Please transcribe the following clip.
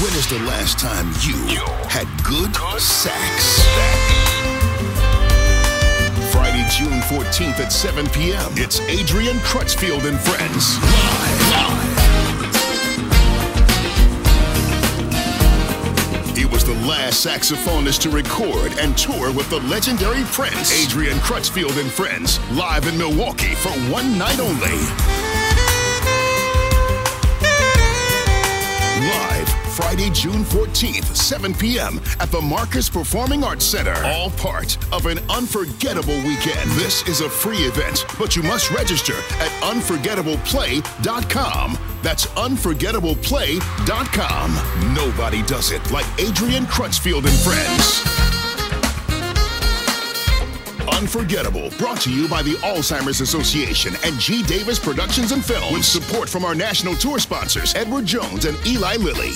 When is the last time you had good sex? Friday, June 14th at 7 p.m. It's Adrian Crutchfield and Friends. Live. He was the last saxophonist to record and tour with the legendary Prince. Adrian Crutchfield and Friends, live in Milwaukee for one night only. June 14th, 7 p.m. at the Marcus Performing Arts Center. All part of an unforgettable weekend. This is a free event, but you must register at unforgettableplay.com. That's unforgettableplay.com. Nobody does it like Adrian Crutchfield and Friends. Unforgettable, brought to you by the Alzheimer's Association and G. Davis Productions and Films, with support from our national tour sponsors, Edward Jones and Eli Lilly.